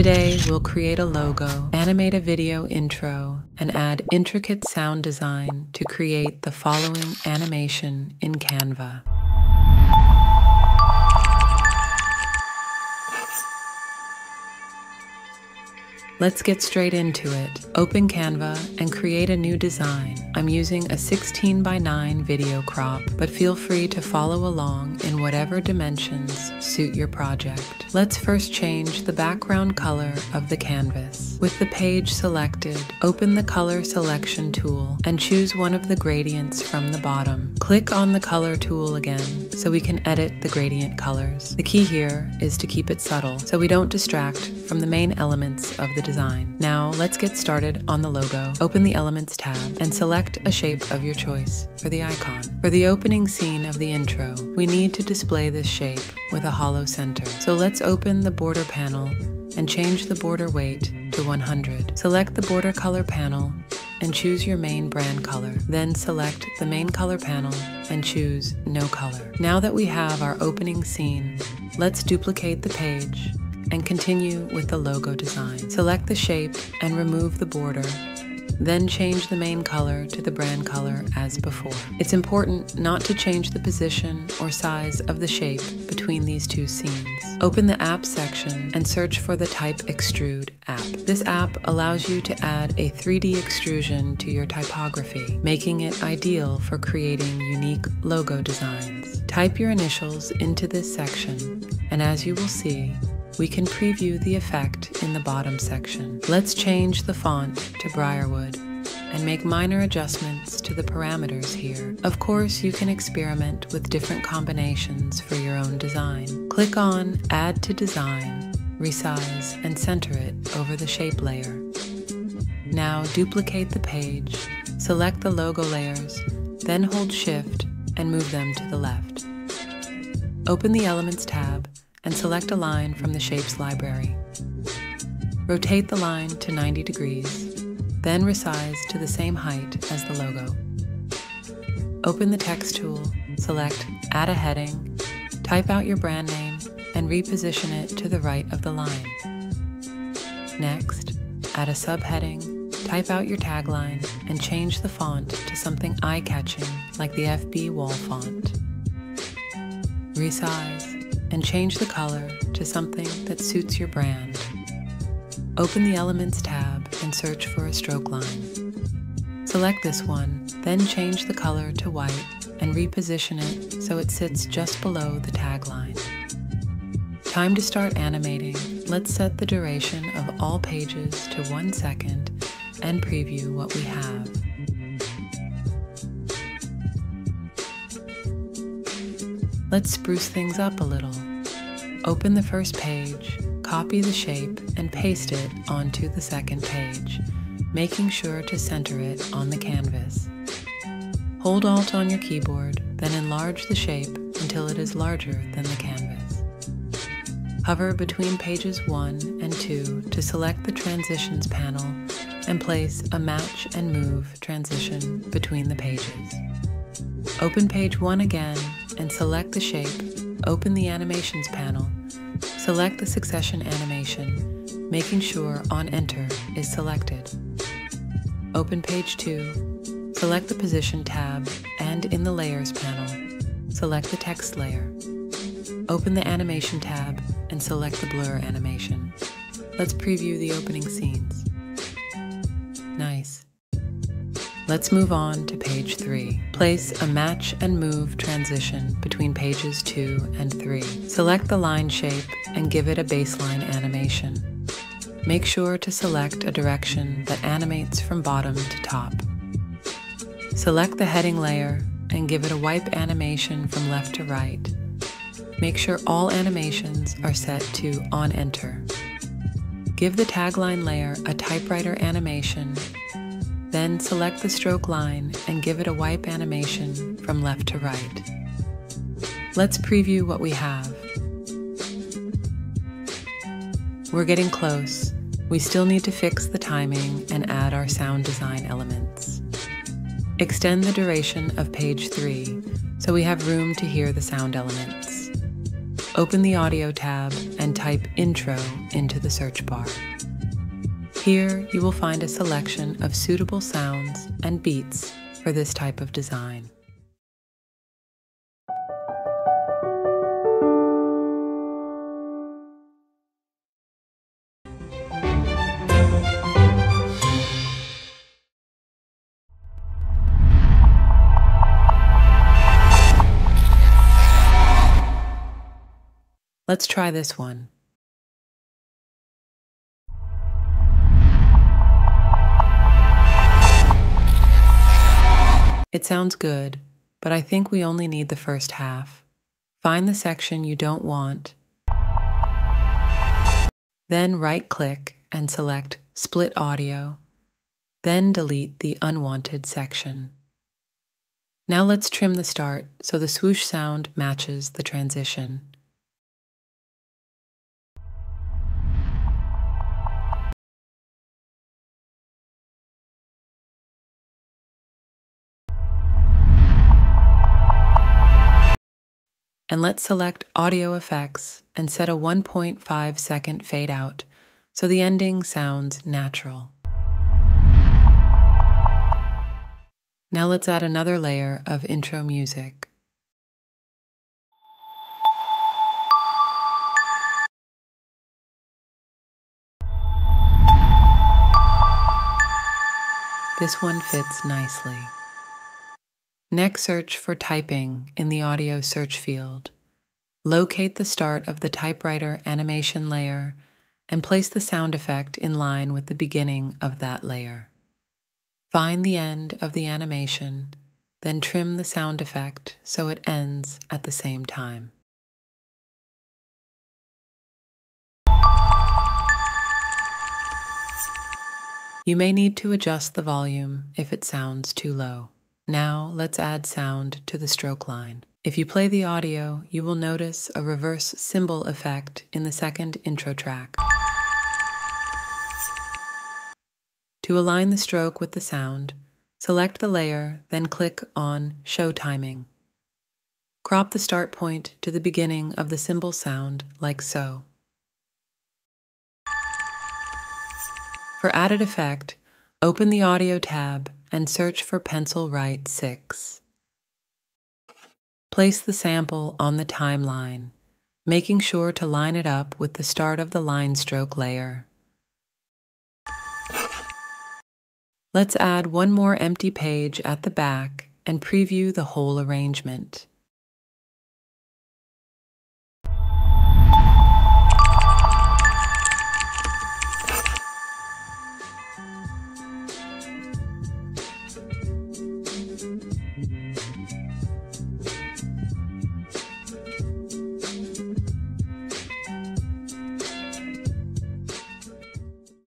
Today, we'll create a logo, animate a video intro, and add intricate sound design to create the following animation in Canva. Let's get straight into it. Open Canva and create a new design. I'm using a 16 by 9 video crop, but feel free to follow along in whatever dimensions suit your project. Let's first change the background color of the canvas. With the page selected, open the color selection tool and choose one of the gradients from the bottom. Click on the color tool again so we can edit the gradient colors. The key here is to keep it subtle so we don't distract from the main elements of the design. Now let's get started on the logo. Open the Elements tab and select a shape of your choice for the icon. For the opening scene of the intro, we need to display this shape with a hollow center. So let's open the border panel and change the border weight to 100. Select the border color panel and choose your main brand color. Then select the main color panel and choose no color. Now that we have our opening scene, let's duplicate the page and continue with the logo design. Select the shape and remove the border then change the main color to the brand color as before. It's important not to change the position or size of the shape between these two scenes. Open the app section and search for the Type Extrude app. This app allows you to add a 3D extrusion to your typography, making it ideal for creating unique logo designs. Type your initials into this section, and as you will see, we can preview the effect in the bottom section. Let's change the font to Briarwood and make minor adjustments to the parameters here. Of course, you can experiment with different combinations for your own design. Click on Add to Design, resize, and center it over the shape layer. Now duplicate the page, select the logo layers, then hold Shift and move them to the left. Open the Elements tab and select a line from the Shapes library. Rotate the line to 90 degrees, then resize to the same height as the logo. Open the text tool, select Add a heading, type out your brand name, and reposition it to the right of the line. Next, add a subheading, type out your tagline, and change the font to something eye-catching like the FB wall font. Resize, and change the color to something that suits your brand. Open the Elements tab and search for a stroke line. Select this one, then change the color to white and reposition it so it sits just below the tagline. Time to start animating. Let's set the duration of all pages to one second and preview what we have. Let's spruce things up a little. Open the first page, copy the shape, and paste it onto the second page, making sure to center it on the canvas. Hold Alt on your keyboard, then enlarge the shape until it is larger than the canvas. Hover between pages 1 and 2 to select the Transitions panel and place a Match and Move transition between the pages. Open page 1 again and select the shape, open the Animations panel, select the succession animation, making sure On Enter is selected. Open page 2, select the Position tab, and in the Layers panel, select the text layer. Open the Animation tab and select the Blur animation. Let's preview the opening scenes. Let's move on to page 3. Place a match and move transition between pages 2 and 3. Select the line shape and give it a baseline animation. Make sure to select a direction that animates from bottom to top. Select the heading layer and give it a wipe animation from left to right. Make sure all animations are set to on enter. Give the tagline layer a typewriter animation then select the stroke line and give it a wipe animation from left to right. Let's preview what we have. We're getting close. We still need to fix the timing and add our sound design elements. Extend the duration of page 3 so we have room to hear the sound elements. open the Audio tab and type Intro into the search bar. Here you will find a selection of suitable sounds and beats for this type of design. Let's try this one. It sounds good, but I think we only need the first half. Find the section you don't want, then right click and select Split Audio, then delete the unwanted section. Now let's trim the start so the swoosh sound matches the transition. And let's select Audio Effects and set a 1.5 second fade out so the ending sounds natural. Now let's add another layer of intro music. This one fits nicely. Next, search for typing in the audio search field. Locate the start of the typewriter animation layer and place the sound effect in line with the beginning of that layer. Find the end of the animation, then trim the sound effect so it ends at the same time. You may need to adjust the volume if it sounds too low. Now let's add sound to the stroke line. If you play the audio, you will notice a reverse cymbal effect in the second intro track. To align the stroke with the sound, select the layer, then click on Show Timing. Crop the start point to the beginning of the cymbal sound like so. For added effect, open the Audio tab and search for pencil write 6. Place the sample on the timeline, making sure to line it up with the start of the line stroke layer. Let's add one more empty page at the back and preview the whole arrangement.